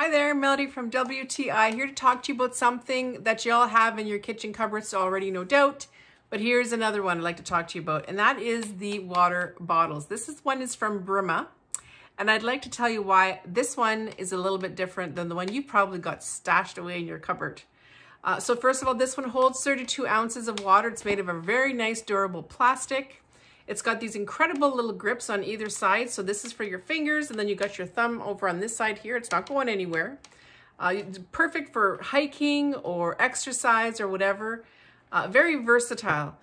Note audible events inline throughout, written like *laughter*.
Hi there, Melody from WTI here to talk to you about something that you all have in your kitchen cupboards already, no doubt. But here's another one I'd like to talk to you about, and that is the water bottles. This is one is from Brimma, and I'd like to tell you why this one is a little bit different than the one you probably got stashed away in your cupboard. Uh, so first of all, this one holds 32 ounces of water. It's made of a very nice durable plastic. It's got these incredible little grips on either side. So this is for your fingers and then you got your thumb over on this side here. It's not going anywhere. Uh, perfect for hiking or exercise or whatever. Uh, very versatile.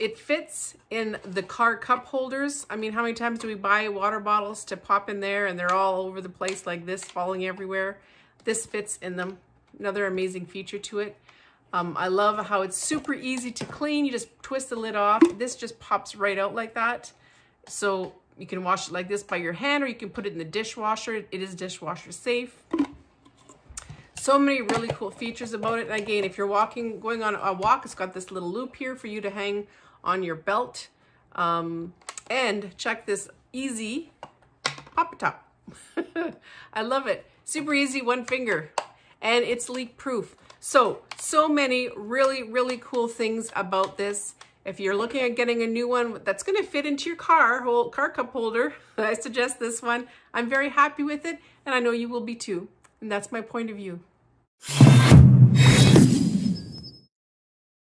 It fits in the car cup holders. I mean, how many times do we buy water bottles to pop in there and they're all over the place like this, falling everywhere? This fits in them. Another amazing feature to it. Um, I love how it's super easy to clean. You just twist the lid off. This just pops right out like that. So you can wash it like this by your hand or you can put it in the dishwasher. It is dishwasher safe. So many really cool features about it. Again, if you're walking, going on a walk, it's got this little loop here for you to hang on your belt. Um, and check this easy pop top. *laughs* I love it. Super easy, one finger. And it's leak proof. So, so many really, really cool things about this. If you're looking at getting a new one that's going to fit into your car, whole car cup holder, *laughs* I suggest this one. I'm very happy with it, and I know you will be too. And that's my point of view.